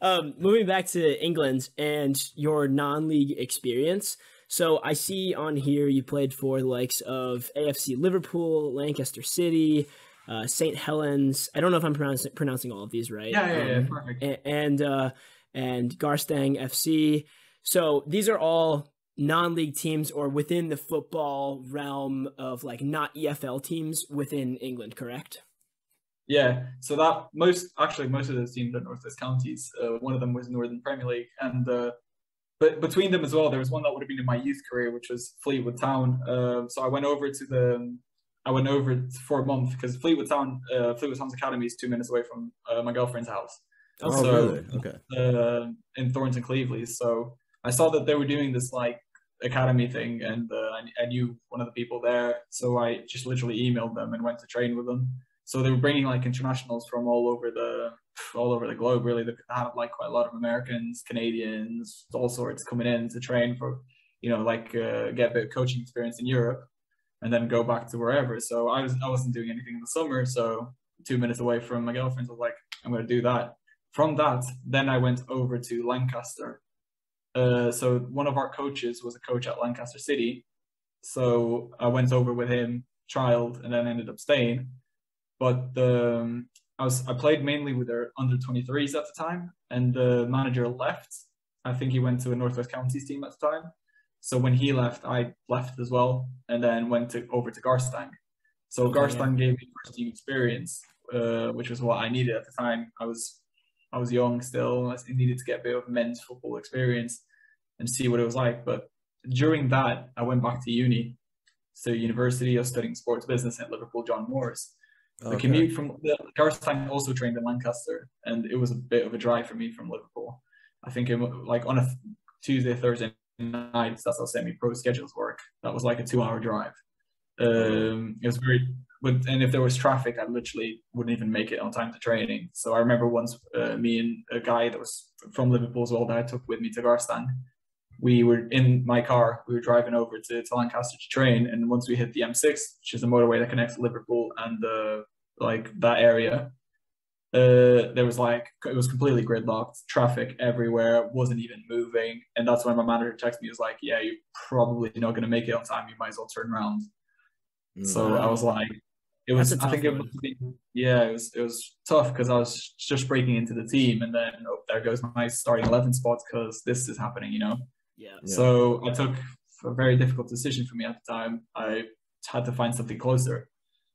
um, moving back to England and your non-league experience. So I see on here you played for the likes of AFC Liverpool, Lancaster City, uh, St. Helens. I don't know if I'm pronouncing pronouncing all of these right. Yeah, yeah, um, yeah, perfect. And and, uh, and Garstang FC. So these are all non-league teams or within the football realm of like not EFL teams within England, correct? Yeah, so that most actually most of those teams are Northwest counties. Uh, one of them was Northern Premier League, and uh, but between them as well, there was one that would have been in my youth career, which was Fleetwood Town. Uh, so I went over to the I went over for a month because Fleetwood Town uh, Fleetwood Town's academy is two minutes away from uh, my girlfriend's house. Oh, so, really? Okay. Uh, in Thornton Cleveleys, so I saw that they were doing this like academy thing, and uh, I, I knew one of the people there, so I just literally emailed them and went to train with them. So they were bringing like internationals from all over the all over the globe. Really, they had like quite a lot of Americans, Canadians, all sorts coming in to train for, you know, like uh, get a bit of coaching experience in Europe, and then go back to wherever. So I was I wasn't doing anything in the summer, so two minutes away from my girlfriend, I was like, I'm going to do that. From that, then I went over to Lancaster. Uh, so one of our coaches was a coach at Lancaster City, so I went over with him, trialed, and then ended up staying but the um, I was I played mainly with their under 23s at the time, and the manager left. I think he went to a Northwest Counties team at the time. So when he left, I left as well, and then went to over to Garstang. So Garstang yeah. gave me first team experience, uh, which was what I needed at the time. I was I was young still. I needed to get a bit of men's football experience and see what it was like. But during that, I went back to uni, so university. I was studying sports business at Liverpool John Moores. The commute from the Garstang also trained in Lancaster, and it was a bit of a drive for me from Liverpool. I think it like on a Tuesday, Thursday nights, that's how semi-pro schedules work. That was like a two-hour drive. Um, it was very, but and if there was traffic, I literally wouldn't even make it on time to training. So I remember once uh, me and a guy that was from Liverpool as well that I took with me to Garstang we were in my car. We were driving over to, to Lancaster to train, and once we hit the M6, which is the motorway that connects Liverpool and uh, like that area, uh, there was like it was completely gridlocked, traffic everywhere, wasn't even moving, and that's when my manager texted me. He was like, "Yeah, you're probably not going to make it on time. You might as well turn around." Mm. So I was like, "It was." I think one. it must be. Yeah, it was. It was tough because I was just breaking into the team, and then oh, there goes my starting eleven spots because this is happening. You know. Yeah. So I took a very difficult decision for me at the time. I had to find something closer.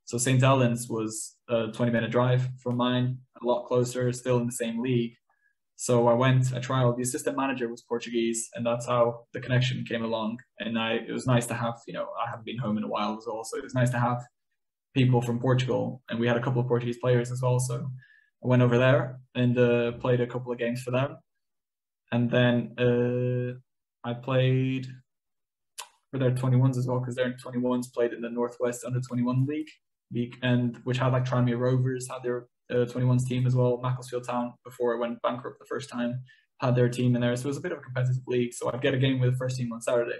So St. Helens was a 20 minute drive from mine, a lot closer, still in the same league. So I went, I trialed. The assistant manager was Portuguese, and that's how the connection came along. And I, it was nice to have, you know, I haven't been home in a while as well, so it was nice to have people from Portugal, and we had a couple of Portuguese players as well. So I went over there and uh, played a couple of games for them, and then uh, I played for their 21s as well because their 21s played in the Northwest Under 21 League, league and which had like Tranmere Rovers had their uh, 21s team as well. Macclesfield Town before it went bankrupt the first time had their team in there, so it was a bit of a competitive league. So I'd get a game with the first team on Saturday,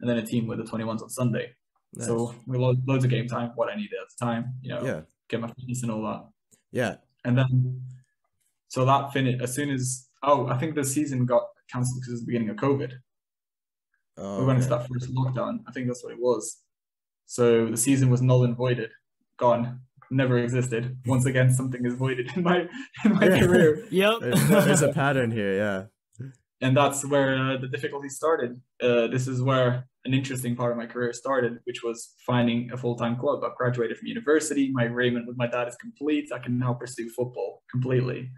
and then a team with the 21s on Sunday. Nice. So we lo- loads of game time, what I needed at the time, you know, yeah. get my fitness and all that. Yeah. And then, so that finished as soon as oh, I think the season got cancelled because it was the beginning of COVID. Oh, we went into that first lockdown. I think that's what it was. So the season was null and voided, gone, never existed. Once again, something is voided in my in my career. yep, there's, there's, a pattern here. Yeah, and that's where uh, the difficulty started. Uh, this is where an interesting part of my career started, which was finding a full time club. I've graduated from university. My agreement with my dad is complete. I can now pursue football completely.